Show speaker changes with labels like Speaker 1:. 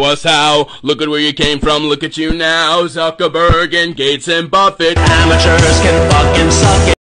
Speaker 1: show us how. Look at where you came from, look at you now. Zuckerberg and Gates and Buffett.
Speaker 2: Amateurs can.